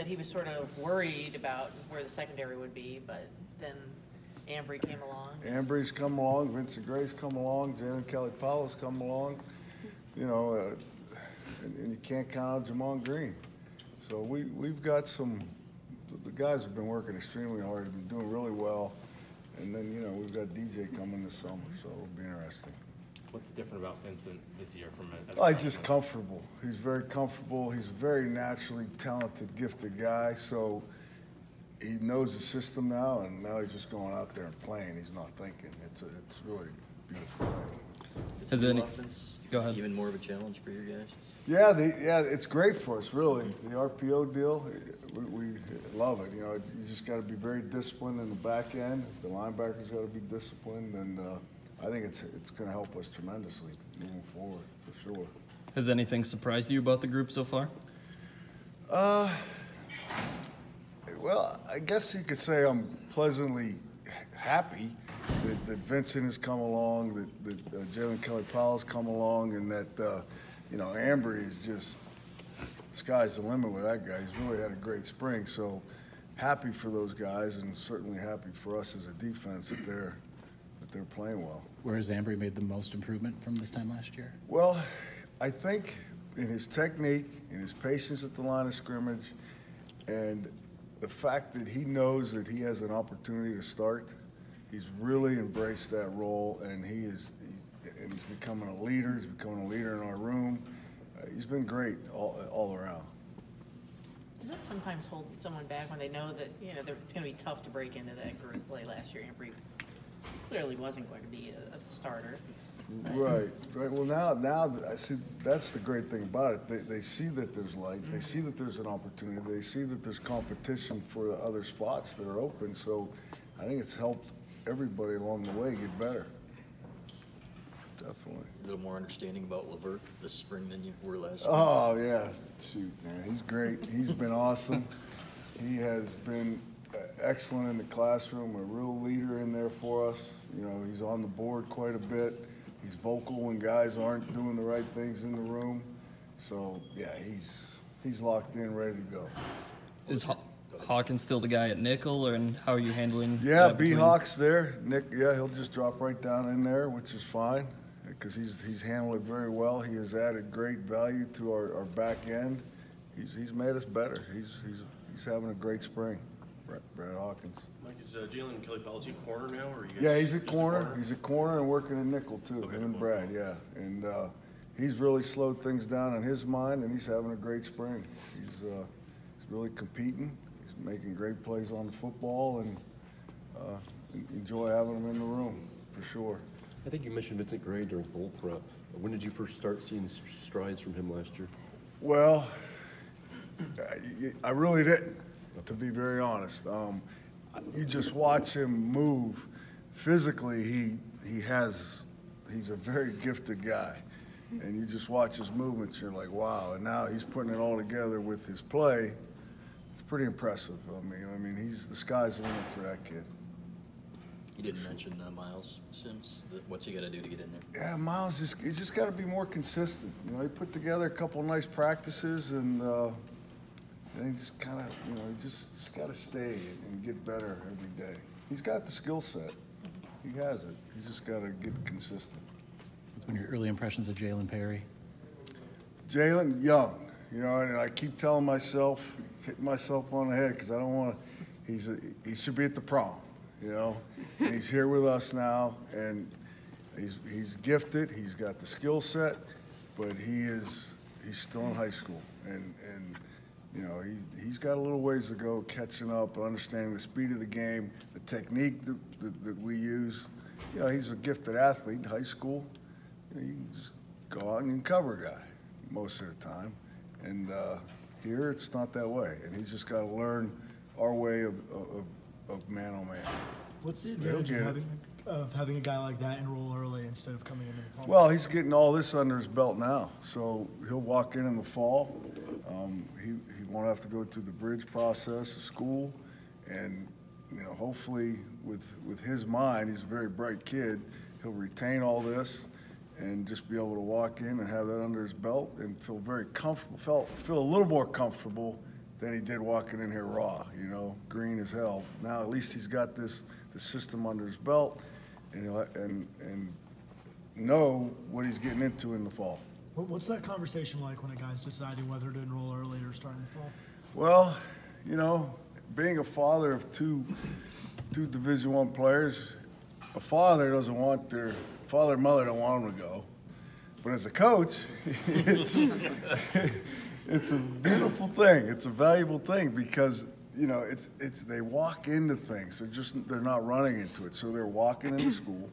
that he was sort of worried about where the secondary would be, but then Ambry came along. Ambry's come along, Vincent Gray's come along, Jalen Kelly Powell's come along, you know, uh, and, and you can't count out Gemon Green. So we, we've got some, the guys have been working extremely hard, have been doing really well. And then, you know, we've got DJ coming this summer, so it'll be interesting. What's different about Vincent this year from a- as Oh, he's just comfortable. He's very comfortable. He's a very naturally talented, gifted guy. So he knows the system now, and now he's just going out there and playing. He's not thinking. It's a, it's really a beautiful thing. Is Has the any- offense Go ahead. even more of a challenge for your guys? Yeah, the, yeah, it's great for us, really. The RPO deal, we, we love it. You know, you just got to be very disciplined in the back end. The linebackers got to be disciplined, and uh, I think it's it's going to help us tremendously moving forward for sure. Has anything surprised you about the group so far? Uh, well, I guess you could say I'm pleasantly happy that, that Vincent has come along, that, that uh, Jalen Kelly Powell's come along, and that, uh, you know, Ambry is just, sky's the limit with that guy. He's really had a great spring. So happy for those guys and certainly happy for us as a defense that they're, they're playing well. Where has Ambry made the most improvement from this time last year? Well, I think in his technique, in his patience at the line of scrimmage, and the fact that he knows that he has an opportunity to start, he's really embraced that role, and he is, he, and he's becoming a leader. He's becoming a leader in our room. Uh, he's been great all, all around. Does that sometimes hold someone back when they know that, you know, it's going to be tough to break into that group play last year? Ambry clearly wasn't going to be a, a starter. Right, right. Well, now, now I see. That's the great thing about it. They, they see that there's light. They see that there's an opportunity. They see that there's competition for the other spots that are open. So, I think it's helped everybody along the way get better. Definitely. A little more understanding about Lavert this spring than you were last. spring? Oh yeah, shoot, man, he's great. He's been awesome. He has been excellent in the classroom. A real leader in there for us. You know, he's on the board quite a bit. He's vocal when guys aren't doing the right things in the room. So yeah, he's he's locked in, ready to go. Is Haw- Hawkins still the guy at nickel, or and how are you handling? Yeah, B Hawk's there. Nick, yeah, he'll just drop right down in there, which is fine because he's he's handled it very well. He has added great value to our, our back end. He's he's made us better. He's he's he's having a great spring. Brad, Brad Hawkins. Mike, is uh, Jalen Kelly Policy corner now, or are you guys? Yeah, he's a just corner. He's a corner and working a nickel too. Okay, him and cool. Brad, yeah. And uh, he's really slowed things down in his mind, and he's having a great spring. He's uh, he's really competing. He's making great plays on the football, and uh, enjoy having him in the room for sure. I think you mentioned Vincent Gray during bowl prep. When did you first start seeing strides from him last year? Well, I- I really didn't, to be very honest. Um, you just watch him move. Physically, he he has he's a very gifted guy, and you just watch his movements. You're like, wow! And now he's putting it all together with his play. It's pretty impressive. I mean, I mean, he's the sky's the limit for that kid. You didn't mention uh, Myles Sims. What's he got to do to get in there? Yeah, Myles just he's just got to be more consistent. You know, he put together a couple nice practices, and uh, and he just kind of you know he just just got to stay and get better every day. He's got the skill set. He has it. He's just got to get consistent. What's been your early impressions of Jalen Perry? Jalen Young, you know, and I keep telling myself, hitting myself on the head because I don't want to. He's a, he should be at the prom, you know. And he's here with us now, and he's he's gifted. He's got the skill set, but he is he's still in high school, and and you know he he's got a little ways to go catching up, understanding the speed of the game, the technique that, that, that we use. You know, he's a gifted athlete in high school. You, know, you can just go out and cover a guy most of the time. And uh, here it's not that way. And he's just got to learn our way of, of, of man on man. What's the advantage of having, of having a guy like that enroll early instead of coming in the fall? Well, he's getting all this under his belt now. So he'll walk in in the fall. Um, he won't have to go through the bridge process of school. And, you know, hopefully with, with his mind, he's a very bright kid, he'll retain all this and just be able to walk in and have that under his belt and feel very comfortable, felt, feel a little more comfortable than he did walking in here raw, you know, green as hell. Now, at least he's got this, the system under his belt and, and, and know what he's getting into in the fall. What, what's that conversation like when a guy's deciding whether to enroll early or start in the fall? Well, you know, being a father of two, two Division One players, a father doesn't want their father and mother don't want them to go, but as a coach, it's it's a beautiful thing. It's a valuable thing because you know it's it's they walk into things. They're just they're not running into it. So they're walking into school,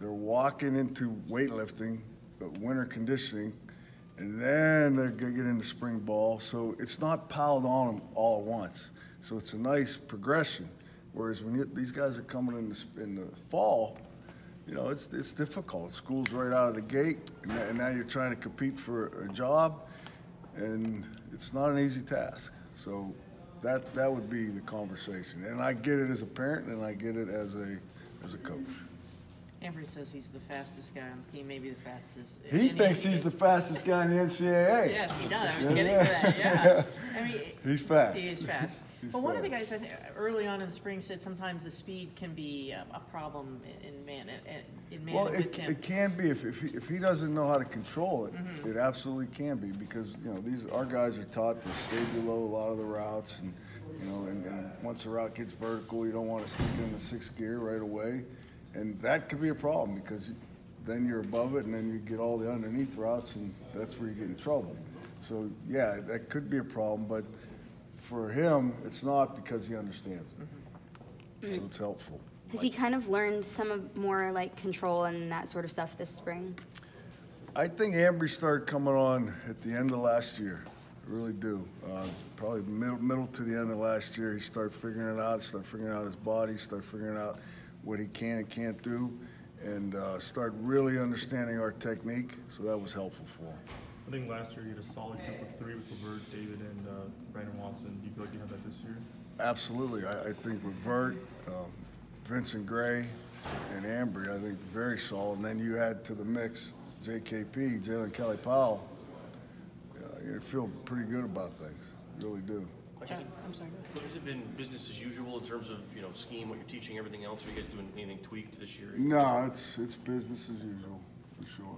they're walking into weightlifting, Uh, winter conditioning, and then they're gonna get into spring ball. So it's not piled on them all at once. So it's a nice progression. Whereas when you, these guys are coming in the, in the fall, you know, it's it's difficult. School's right out of the gate, and, and now you're trying to compete for a job, and it's not an easy task. So that that would be the conversation. And I get it as a parent, and I get it as a as a coach. Ambry says he's the fastest guy on the team, maybe the fastest. He thinks he's the fastest guy in the NCAA. Yes, he does. I was getting to that, yeah. I mean. He's fast. He is fast. He's But one of the guys, I think, early on in spring said sometimes the speed can be a, a problem in- man, in man Well, it, it can be if, if, he, if he doesn't know how to control it, mm-hmm. it absolutely can be because you know these our guys are taught to stay below a lot of the routes and you know and, and once the route gets vertical, you don't want to stick it in the sixth gear right away, and that could be a problem because then you're above it and then you get all the underneath routes and that's where you get in trouble. So yeah, that could be a problem, but for him, it's not because he understands it. So it's helpful. Has he kind of learned some of more like control and that sort of stuff this spring? I think Ambry started coming on at the end of last year. I really do. Uh, probably middle, middle to the end of last year, he started figuring it out, started figuring out his body, started figuring out what he can and can't do, and uh, started really understanding our technique. So that was helpful for him. I think last year you had a solid group of three with Lavert, David, and uh, Brandon Watson. Do you feel like you have that this year? Absolutely. I, I think with Vert, um, Vincent Gray, and Ambry, I think very solid. And then you add to the mix JKP, Jalen Kelly Powell. Uh, you feel pretty good about things. You really do. John, uh, I'm sorry. go ahead. Has it been business as usual in terms of, you know, scheme, what you're teaching, everything else? Are you guys doing anything tweaked this year? No, it's it's business as usual for sure.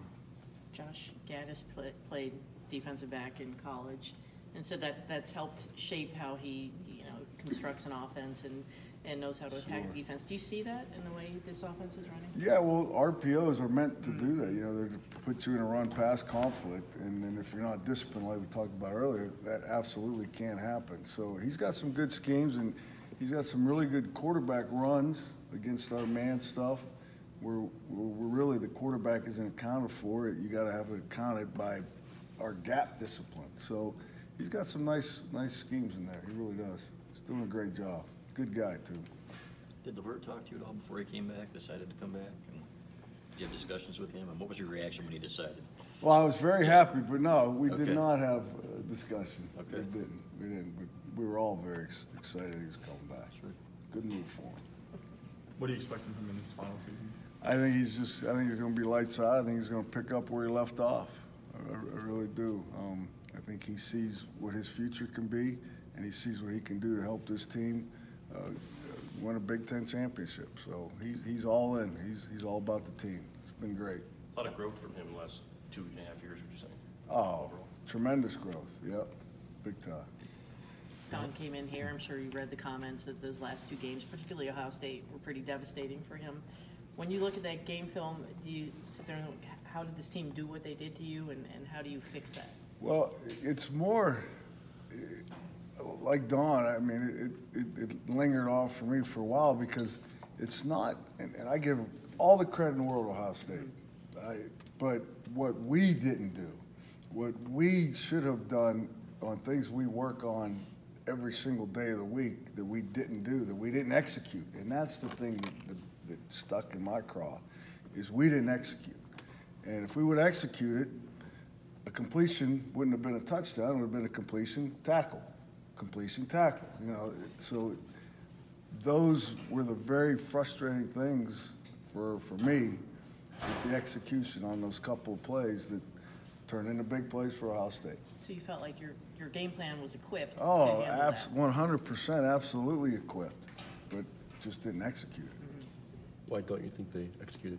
Josh Gattis pla- played defensive back in college and said that that's helped shape how he, you know, constructs an offense and, and knows how to attack Sure. defense. Do you see that in the way this offense is running? Yeah, well, RPOs are meant to do hmm. that. You know, they're to put you in a run-pass conflict, and then if you're not disciplined, like we talked about earlier, that absolutely can't happen. So he's got some good schemes, and he's got some really good quarterback runs against our man stuff. Where, where we're really the quarterback isn't accounted for. You got to have it accounted by our gap discipline. So he's got some nice, nice schemes in there. He really does. He's doing a great job. Good guy too. Did Lavert talk to you at all before he came back, decided to come back? And Did you have discussions with him? And what was your reaction when he decided? Well, I was very happy, but no, we Okay. did not have a discussion. We didn't, we didn't, but we were all very ex- excited he was coming back. Sure. Good move for him. What are you expecting from him in his final season? I think he's just, I think he's gonna be lights out. I think he's gonna pick up where he left off. I, I I really do. Um, I think he sees what his future can be, and he sees what he can do to help this team, uh, win a Big Ten championship. So he's, he's all in. He's, he's all about the team. It's been great. A lot of growth from him in the last two and a half years, would you say? Oh, Overall. tremendous growth. Yep, big time. Don came in here, I'm sure you read the comments that those last two games, particularly Ohio State, were pretty devastating for him. When you look at that game film, do you sit there and think, how did this team do what they did to you, and, and how do you fix that? Well, it's more like Dawn. I mean, it, it, it lingered on for me for a while because it's not, and, and I give all the credit in the world to Ohio State. I, but what we didn't do, what we should have done on things we work on every single day of the week that we didn't do, that we didn't execute, and that's the thing that, that, that stuck in my craw, is we didn't execute. And if we would execute it, a completion wouldn't have been a touchdown, it would have been a completion tackle, completion tackle, you know, so those were the very frustrating things for, for me with the execution on those couple of plays that, turned into big plays for Ohio State. So you felt like your, your game plan was equipped Oh, handle abs, one hundred percent, absolutely equipped, but just didn't execute it. Mm-hmm. Why don't you think they executed?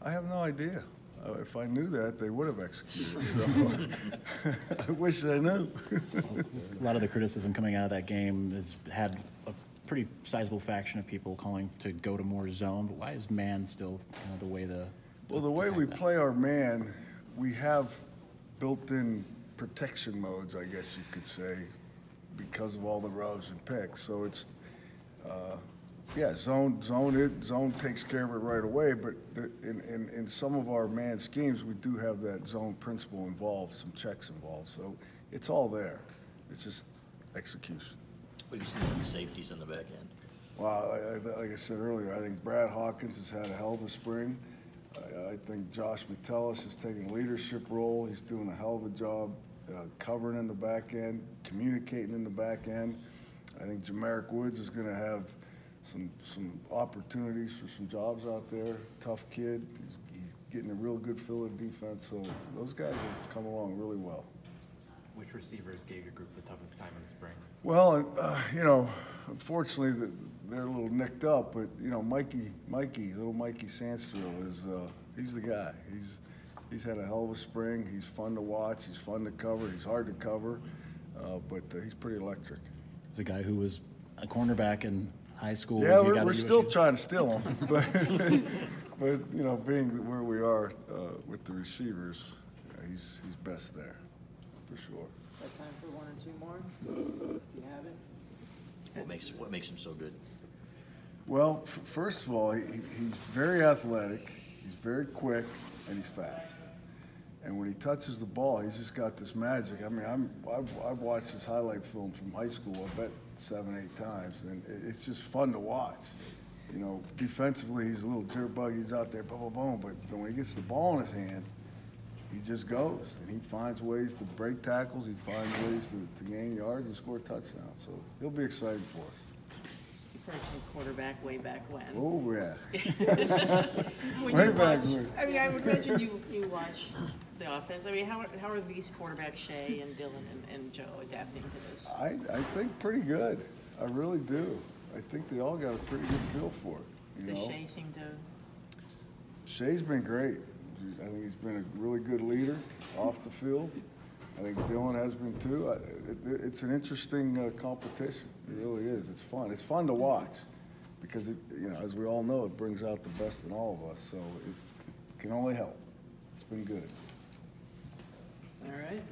I have no idea. Uh, If I knew that, they would have executed, so I wish I knew. A lot of the criticism coming out of that game has had a pretty sizable faction of people calling to go to more zone, but why is man still kind of the way the? Well, the way we that? play our man, we have built-in protection modes, I guess you could say, because of all the rubs and picks. So it's, uh, yeah, zone, zone it, zone takes care of it right away, but the- in, in, in some of our man schemes, we do have that zone principle involved, some checks involved. So it's all there. It's just execution. What do you see from the safeties in the back end? Well, I- I- like I said earlier, I think Brad Hawkins has had a hell of a spring. I- I think Josh Metellus is taking a leadership role. He's doing a hell of a job uh, covering in the back end, communicating in the back end. I think J'Marick Woods is going to have some, some opportunities for some jobs out there. Tough kid. He's, he's getting a real good feel of defense. So those guys have come along really well. Which receivers gave your group the toughest time in spring? Well, uh, you know, unfortunately, th- they're a little nicked up, but, you know, Mikey, Mikey, little Mikey Sainristil is, uh, he's the guy. He's, he's had a hell of a spring. He's fun to watch. He's fun to cover. He's hard to cover, uh, but uh, he's pretty electric. He's a guy who was a cornerback in high school. Yeah, we're, we're still trying to steal him, but, but, you know, being where we are, uh, with the receivers, uh, he's, he's best there, for sure. Got time for one or two more? You have it? What makes, what makes him so good? Well, f- first of all, he, he- he's very athletic, he's very quick, and he's fast. And when he touches the ball, he's just got this magic. I mean, I'm, I've, I've watched his highlight film from high school, I bet seven, eight times, and it's just fun to watch. You know, defensively, he's a little jitterbug, he's out there, boom, boom, boom, but when he gets the ball in his hand, he just goes, and he finds ways to break tackles, he finds ways to, to gain yards and score touchdowns. So he'll be exciting for us. You've heard some quarterback way back when. Oh, yeah. Way back when. I mean, I would imagine you, you watch the offense. I mean, how, how are these quarterbacks, Shea and Dylan and, and Joe, adapting to this? I, I think pretty good. I really do. I think they all got a pretty good feel for it. You Does know, Shea seem to, Shea's been great. I think he's been a really good leader off the field. I think Dylan has been too. I, it, it's an interesting uh, competition. It really is. It's fun. It's fun to watch because it, you know, as we all know, it brings out the best in all of us. So it, it can only help. It's been good. All right?